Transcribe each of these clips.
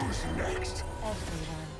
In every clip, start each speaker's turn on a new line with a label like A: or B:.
A: Who's next?
B: Everyone.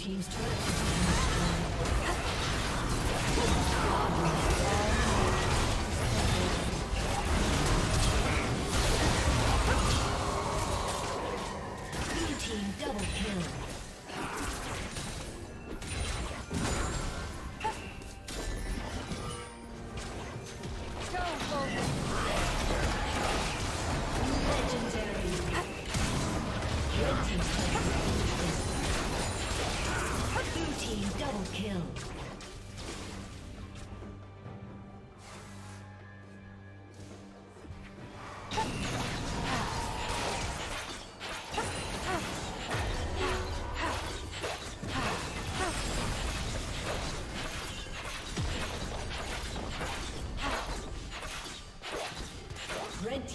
B: Blue team's turret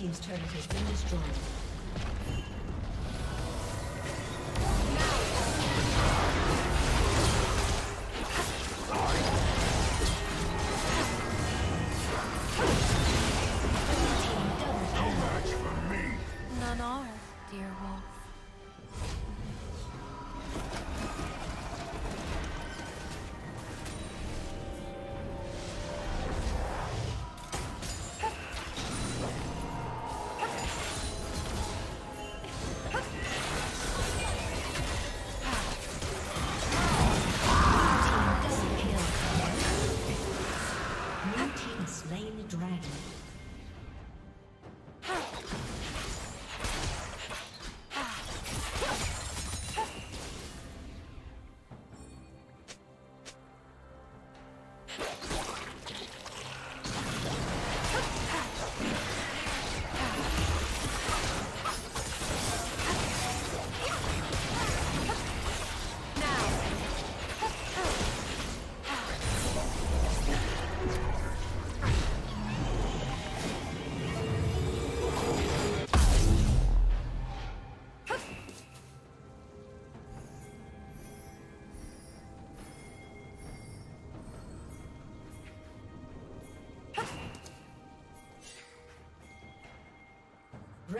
B: team's turret has been destroyed. Team double
A: No match for me.
C: None are, dear wolf.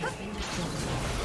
B: Has been destroyed.